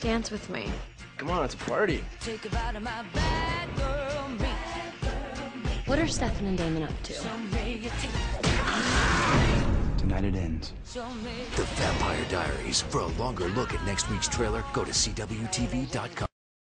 Dance with me. Come on, it's a party. What are Stefan and Damon up to? Tonight it ends. The Vampire Diaries. For a longer look at next week's trailer, go to CWTV.com.